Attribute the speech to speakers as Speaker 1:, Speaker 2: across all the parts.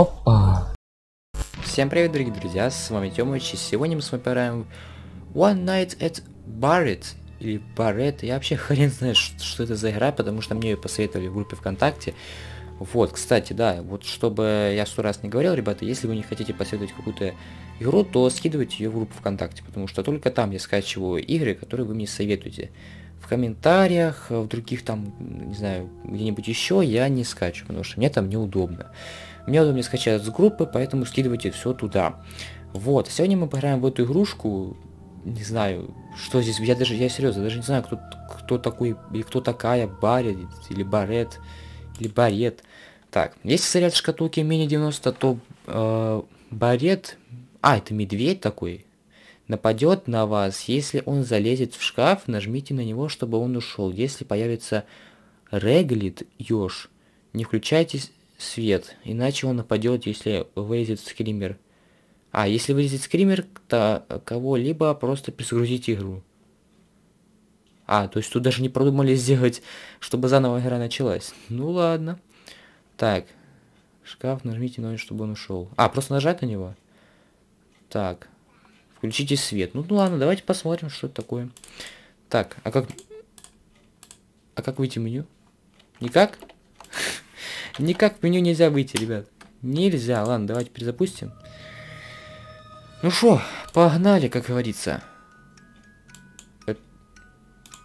Speaker 1: Опа! Всем привет, дорогие друзья, с вами Тёмыч, и сегодня мы с вами поиграем One Night at Barrett, или Barrett, я вообще хрен знает, что это за игра, потому что мне ее посоветовали в группе ВКонтакте. Вот, кстати, да, вот чтобы я сто раз не говорил, ребята, если вы не хотите посоветовать какую-то игру, то скидывайте ее в группу ВКонтакте, потому что только там я скачиваю игры, которые вы мне советуете. В комментариях, в других там, не знаю, где-нибудь еще я не скачу, потому что мне там неудобно. Мне удобнее скачать с группы, поэтому скидывайте все туда. Вот, сегодня мы поиграем в эту игрушку, не знаю, что здесь, я даже, я серьезно, даже не знаю, кто, кто такой, или кто такая, Барет, или Барет, или Барет. Так, если заряд шкатулки мини-90, то э, Барет, а, это медведь такой, нападет на вас. Если он залезет в шкаф, нажмите на него, чтобы он ушел. Если появится Реглит, еж, не включайтесь свет, иначе он нападет, если вылезет скример. А, если вылезет скример, то кого-либо просто перезагрузите игру. А, то есть тут даже не продумали сделать, чтобы заново игра началась. Ну ладно. Так. Шкаф, нажмите на чтобы он ушел. А, просто нажать на него? Так. Включите свет. Ну, ну ладно, давайте посмотрим, что это такое. Так, а как... А как выйти в меню? Никак? Никак в меню нельзя выйти, ребят. Нельзя. Ладно, давайте перезапустим. Ну что, погнали, как говорится. Это...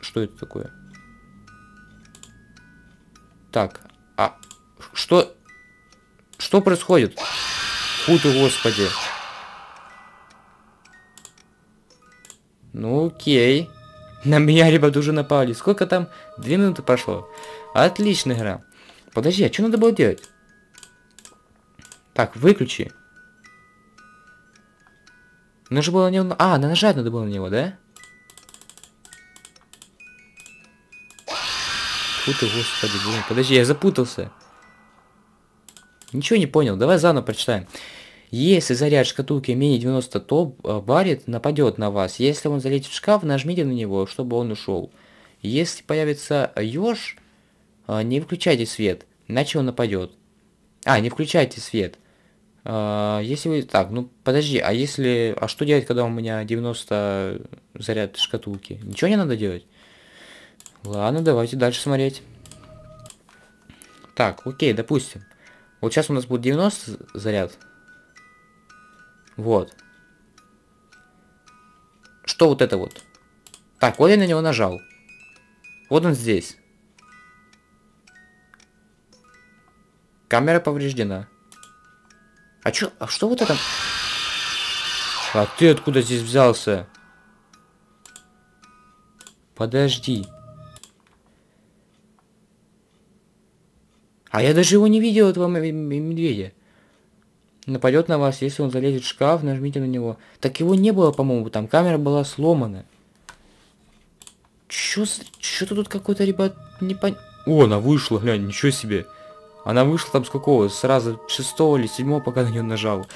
Speaker 1: Что это такое? Так, а что... Что происходит? Фу ты, господи. Ну, окей. На меня, ребят, уже напали. Сколько там? Две минуты прошло. Отличная игра. Подожди, а что надо было делать? Так, выключи. Нужно было на него... А, нажать надо было на него, да? Фу ты, господи, блин. Подожди, я запутался. Ничего не понял. Давай заново прочитаем. Если заряд шкатулки менее 90, то э, Барит нападет на вас. Если он залезет в шкаф, нажмите на него, чтобы он ушел. Если появится еж, а, не выключайте свет, иначе он нападет. А, не включайте свет. А, если вы... Так, ну подожди, а если... А что делать, когда у меня 90 заряд шкатулки? Ничего не надо делать? Ладно, давайте дальше смотреть. Так, окей, допустим. Вот сейчас у нас будет 90 заряд. Вот. Что вот это вот? Так, вот я на него нажал. Вот он здесь. Камера повреждена. А чё? А что вот это? А ты откуда здесь взялся? Подожди. А я даже его не видел, этого медведя. Нападет на вас, если он залезет в шкаф, нажмите на него. Так его не было, по-моему, там камера была сломана. Чё, что-то тут какой-то, ребят, не пон... О, она вышла, глянь, ничего себе. Она вышла там с какого? Сразу шестого или седьмого, пока на нее нажал.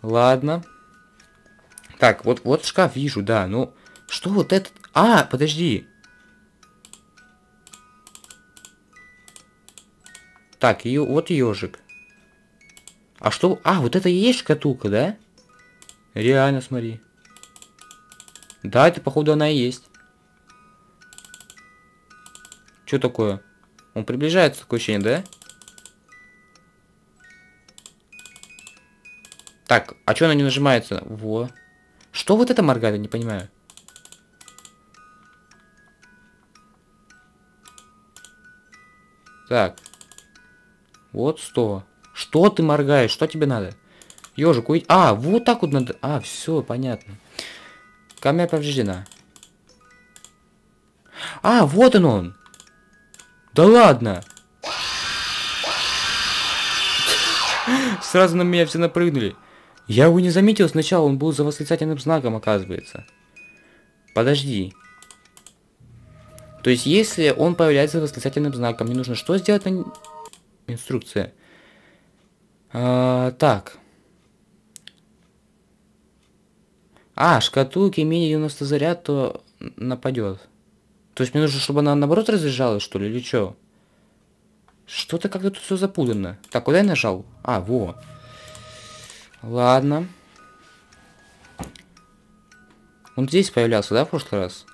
Speaker 1: Ладно. Так, вот, вот шкаф вижу, да. Ну, что вот этот... А, подожди. Так, ее, вот ежик. А что... А, вот это и есть шкатулка, да? Реально, смотри. Да, это, походу, она и есть. Что такое? Он приближается, такое ощущение, да? Так, а что она не нажимается? Во. Что вот это моргает, не понимаю. Так. Вот сто. Что ты моргаешь? Что тебе надо? Ежик, уйди. А, вот так вот надо. А, все, понятно. Камера повреждена. А, вот он он. Да ладно. Сразу на меня все напрыгнули. Я его не заметил сначала, он был за восклицательным знаком, оказывается. Подожди. То есть, если он появляется восклицательным знаком, мне нужно что сделать. Инструкция. А, так. А, шкатулки менее 90 заряд, то нападет. То есть мне нужно, чтобы она наоборот разряжалась, что ли, или что? Что-то как-то тут все запутано. Так, куда я нажал? А, во. Ладно. Он здесь появлялся, да, в прошлый раз?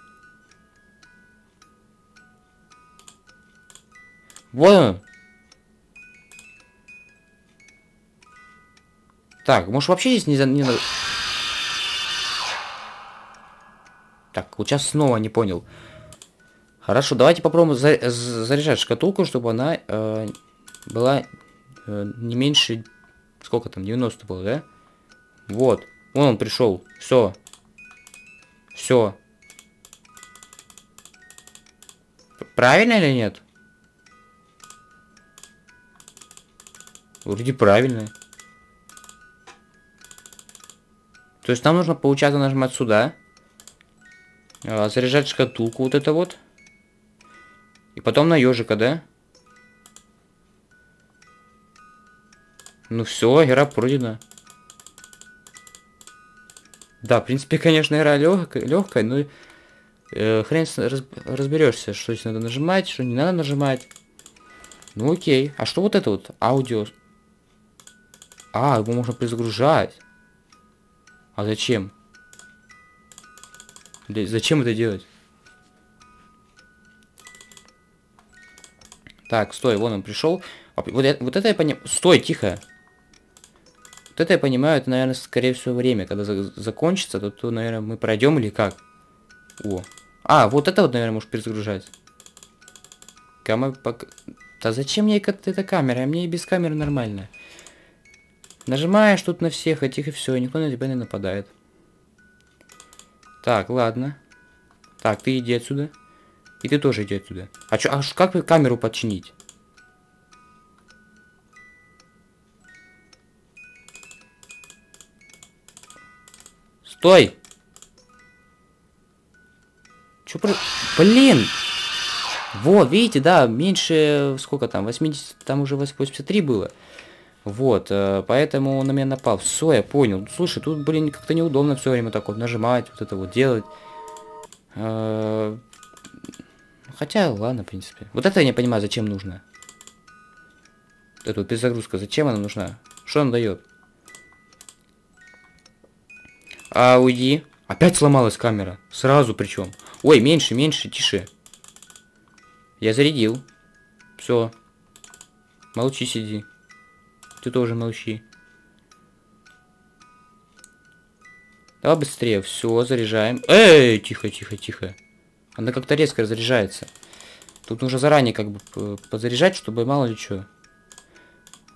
Speaker 1: Вот он. Так, может вообще здесь не, не надо... Так, вот сейчас снова не понял. Хорошо, давайте попробуем за заряжать шкатулку, чтобы она э, была э, не меньше... Сколько там? 90 было, да? Вот. Вон он пришел. Все. Все. Правильно или нет? Вроде правильно. То есть нам нужно, получается, нажимать сюда. А, заряжать шкатулку вот это вот. И потом на ежика, да? Ну все, игра пройдена. Да, в принципе, конечно, игра легкая, легкая но э, хрен раз, разберешься, что здесь надо нажимать, что не надо нажимать. Ну окей. А что вот это вот? Аудио. А, его можно перезагружать. А зачем? Зачем это делать? Так, стой, вон он пришел. Вот, вот это я понимаю. Стой, тихо. Вот это я понимаю, это, наверное, скорее всего, время. Когда за закончится, то, то, наверное, мы пройдем или как? О. А, вот это вот, наверное, можешь перезагружать. Камера... Да зачем мне эта камера? Мне и без камеры нормально. Нажимаешь тут на всех этих и все, никто на тебя не нападает. Так, ладно. Так, ты иди отсюда. И ты тоже иди отсюда. А чё, а как камеру подчинить? Стой! Чё про... Блин! Вот, видите, да, меньше, сколько там, 80, там уже 83 было. Вот, э, поэтому он на меня напал. Все, я понял. Слушай, тут, блин, как-то неудобно все время так вот нажимать, вот это вот делать. Э, хотя, ладно, в принципе. Вот это я не понимаю, зачем нужно. Эта перезагрузка, зачем она нужна? Что она дает? А, уйди. Опять сломалась камера. Сразу причем. Ой, меньше, меньше, тише. Я зарядил. Все. Молчи, сиди. Ты тоже молчи. Давай быстрее. Все, заряжаем. Эй, тихо, тихо, тихо. Она как-то резко разряжается. Тут нужно заранее как бы подзаряжать, чтобы мало ли что.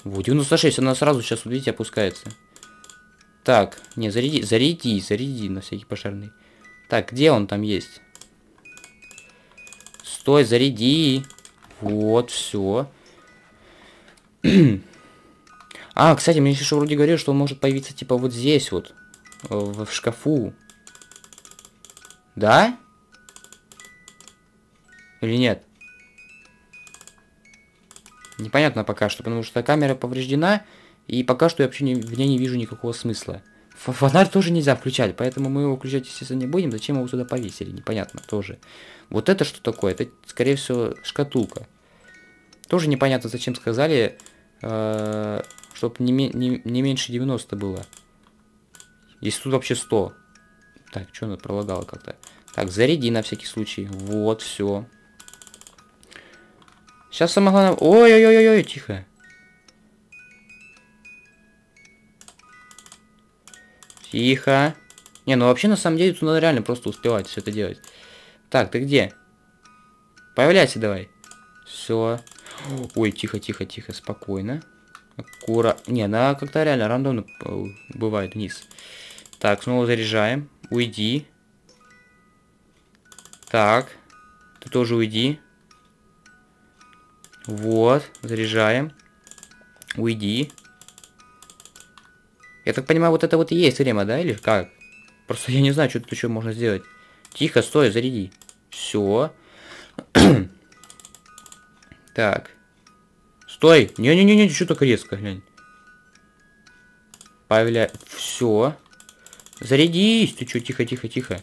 Speaker 1: Вот, 96, она сразу сейчас, видите, опускается. Так, не, заряди, заряди, заряди на всякий пожарный. Так, где он там есть? Стой, заряди. Вот, все. А, кстати, мне еще вроде говорил, что он может появиться типа вот здесь вот. Э, в, в шкафу. Да? Или нет? Непонятно пока что, потому что камера повреждена, и пока что я вообще не, в ней не вижу никакого смысла. Фонарь тоже нельзя включать, поэтому мы его включать, естественно, не будем. Зачем его сюда повесили? Непонятно тоже. Вот это что такое? Это, скорее всего, шкатулка. Тоже непонятно, зачем сказали. Э Чтоб не, не, не меньше 90 было. Если тут вообще 100. Так, что она пролагала как-то? Так, заряди на всякий случай. Вот, все. Сейчас самое главное... Ой-ой-ой-ой, тихо. Тихо. Не, ну вообще на самом деле тут надо реально просто успевать все это делать. Так, ты где? Появляйся давай. Все. Ой, тихо, тихо, тихо, спокойно. Аккура... Не, она как-то реально рандомно э, бывает вниз. Так, снова заряжаем. Уйди. Так. Ты тоже уйди. Вот, заряжаем. Уйди. Я так понимаю, вот это вот и есть время, да, или как? Просто я не знаю, что тут еще можно сделать. Тихо, стой, заряди. Все. так. Стой! Не-не-не, что так резко, глянь. Появля... Все. Зарядись! Ты что, тихо-тихо-тихо.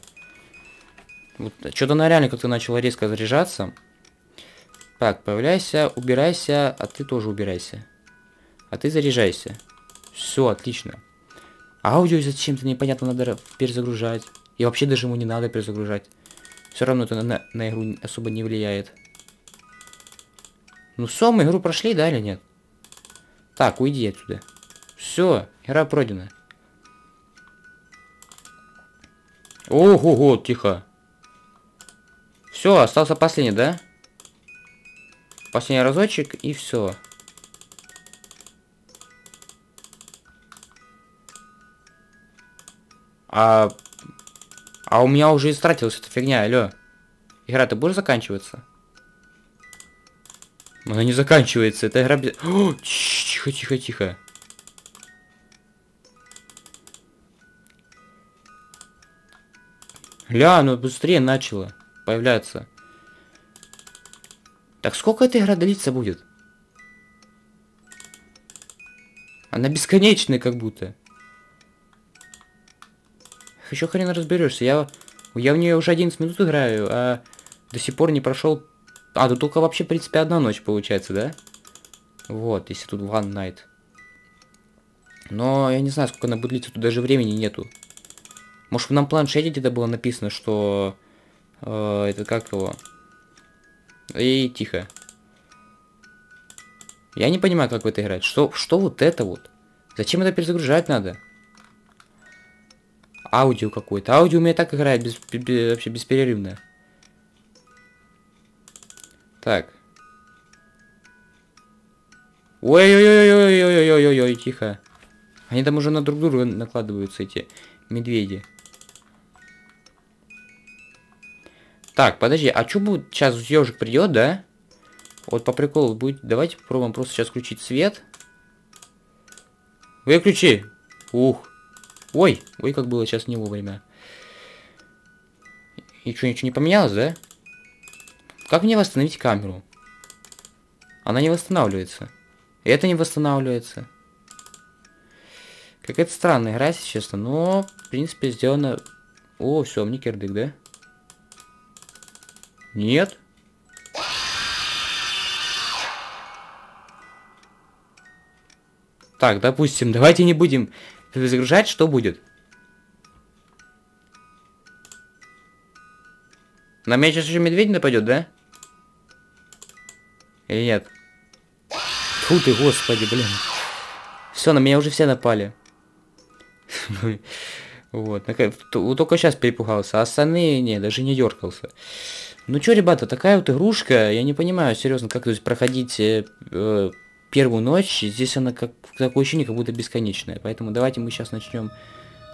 Speaker 1: Вот, Что-то она реально как-то начала резко заряжаться. Так, появляйся, убирайся, а ты тоже убирайся. А ты заряжайся. Все, отлично. Аудио зачем-то непонятно надо перезагружать. И вообще даже ему не надо перезагружать. Все равно это на, на игру особо не влияет. Ну все, мы игру прошли, да или нет? Так, уйди отсюда. Все, игра пройдена. Ого-го, тихо. Все, остался последний, да? Последний разочек и все. А... А у меня уже истратилась эта фигня, алло. Игра, ты будешь заканчиваться? Она не заканчивается, это игра без... О, тихо, тихо, тихо. Ля, ну быстрее начало появляться. Так сколько эта игра длиться будет? Она бесконечная как будто. Еще хрен разберешься. Я, я в нее уже 11 минут играю, а до сих пор не прошел... А, тут только вообще, в принципе, одна ночь получается, да? Вот, если тут One Night. Но я не знаю, сколько она будет длиться, тут даже времени нету. Может, в нам планшете где-то было написано, что... Э, это как его? И тихо. Я не понимаю, как в это играть. Что, что вот это вот? Зачем это перезагружать надо? Аудио какое-то. Аудио у меня так играет без, без, вообще бесперерывно. Так. Ой-ой-ой-ой-ой-ой-ой-ой, тихо. Они там уже на друг друга накладываются, эти медведи. Так, подожди, а что будет? Сейчас ежик придет, да? Вот по приколу будет. Давайте попробуем просто сейчас включить свет. Выключи. Ух. Ой, ой, как было сейчас не вовремя. И что, ничего не поменялось, да? Как мне восстановить камеру? Она не восстанавливается. Это не восстанавливается. Какая-то странная игра, если честно, но, в принципе, сделано... О, все, мне кирдык, да? Нет? Так, допустим, давайте не будем загружать, что будет? На меня сейчас еще медведь нападет, да? Или нет? Фу ты, господи, блин. Все, на меня уже все напали. Вот, только сейчас перепугался, а остальные, не, даже не дергался. Ну что, ребята, такая вот игрушка, я не понимаю, серьезно, как здесь проходить э, э, первую ночь, здесь она как такое ощущение, как будто бесконечная. Поэтому давайте мы сейчас начнем,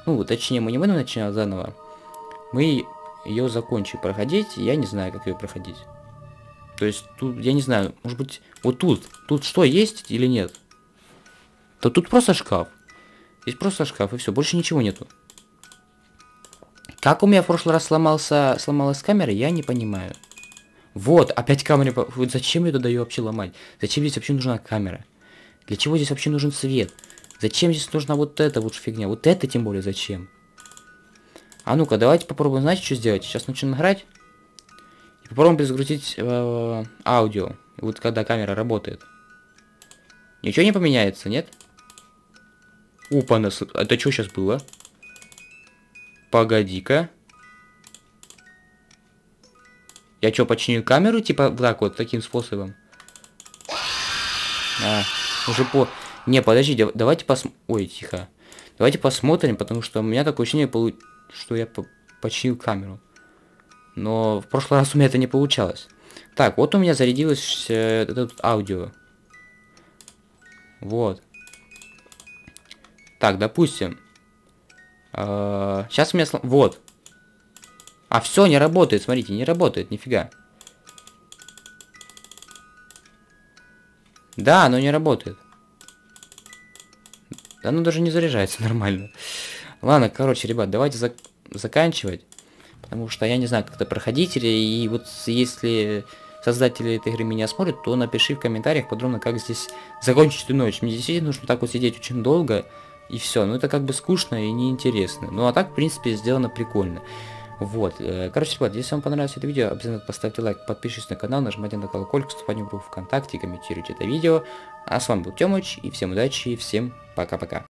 Speaker 1: ну, точнее, мы не будем начинать заново, мы ее закончим проходить, я не знаю, как ее проходить. То есть, тут, я не знаю, может быть, вот тут, тут что, есть или нет? То тут просто шкаф. Здесь просто шкаф, и все, больше ничего нету. Как у меня в прошлый раз сломался, сломалась камера, я не понимаю. Вот, опять камера. Вот зачем я туда ее вообще ломать? Зачем здесь вообще нужна камера? Для чего здесь вообще нужен свет? Зачем здесь нужна вот эта вот фигня? Вот это тем более зачем? А ну-ка, давайте попробуем, знаете, что сделать? Сейчас начнем играть. И попробуем перезагрузить э, аудио. Вот когда камера работает. Ничего не поменяется, нет? Упа, нас... это что сейчас было? Погоди-ка. Я что, починю камеру, типа, так вот, таким способом? А, уже по... Не, подожди, давайте посмотрим... Ой, тихо. Давайте посмотрим, потому что у меня такое ощущение, что я по починил камеру. Но в прошлый раз у меня это не получалось. Так, вот у меня зарядилось э, это аудио. Вот. Так, допустим. Uh, сейчас у меня... Вот. А все не работает, смотрите, не работает, нифига. Да, оно не работает. Оно даже не заряжается нормально. Ладно, короче, ребят, давайте зак заканчивать. Потому что я не знаю, как это проходить. И вот если создатели этой игры меня смотрят, то напиши в комментариях подробно, как здесь закончить эту ночь. Мне действительно нужно так вот сидеть очень долго. И все. Ну это как бы скучно и неинтересно. Ну а так, в принципе, сделано прикольно. Вот. Э, короче, ребят, если вам понравилось это видео, обязательно поставьте лайк, подпишитесь на канал, нажимайте на колокольчик, вступайте в группу ВКонтакте, комментируйте это видео. А с вами был Тёмыч, и всем удачи, и всем пока-пока.